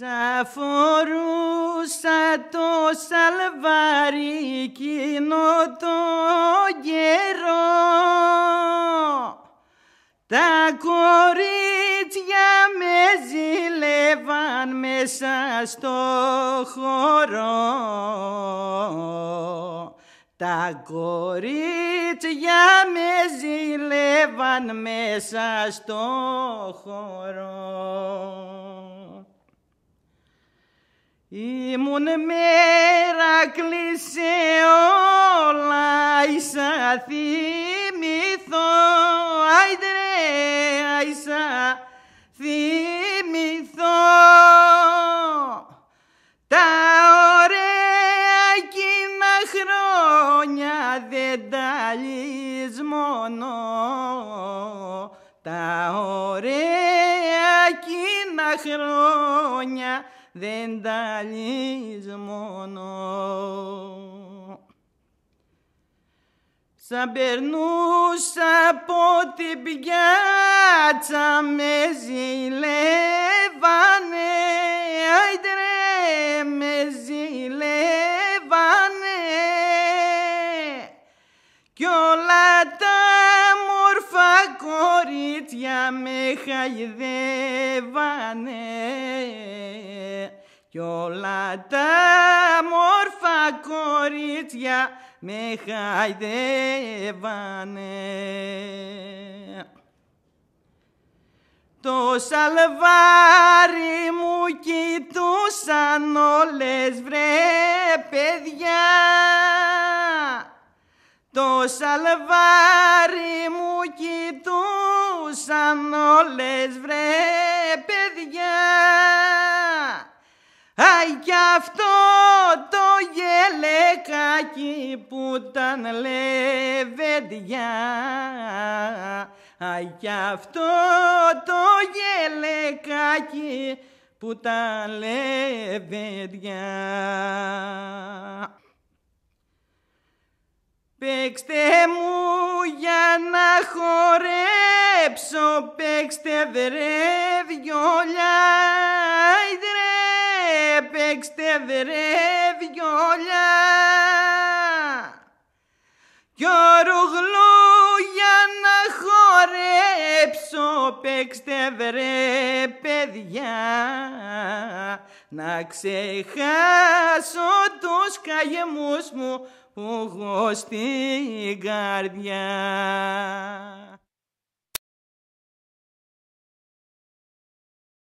Σα φορούσα το σαλβάρι εκείνο το καιρό τα κορίτσια με ζηλεύαν μέσα στο χώρο τα κορίτσια με ζηλεύαν μέσα στο χώρο Ήμουν μέρα κλείσε όλα ίσα θυμηθώ. Άιντε ίσα θυμηθώ. Τα ωραία εκείνα χρόνια δεν τα μόνο. Τα ωραία εκείνα χρόνια δεν τα μόνο. Σαν περνούσα από την πιάτσα με ζηλεύανε, άιντρε με ζηλεύανε κι όλα τα μόρφα κορίτσια με χαϊδεύανε κι όλα τα μόρφα κορίτσια με χαϊδεύανε. Το σαλβάρι μου κοιτούσαν όλες βρε παιδιά το σαλβάρι μου κοιτούσαν όλες βρε παιδιά. Αϊ κι αυτό το γελεκάκι που ήταν λεβέντια Αϊ κι αυτό το γελεκάκι που τα λεβέντια Παίξτε μου για να χορέψω, παίξτε βρε βιολιά, παίξτε βρε βιολιά κι ρογλού για να χορέψω παίξτε βρε παιδιά. Να ξεχάσω τους καημούς μου που έχω στην καρδιά.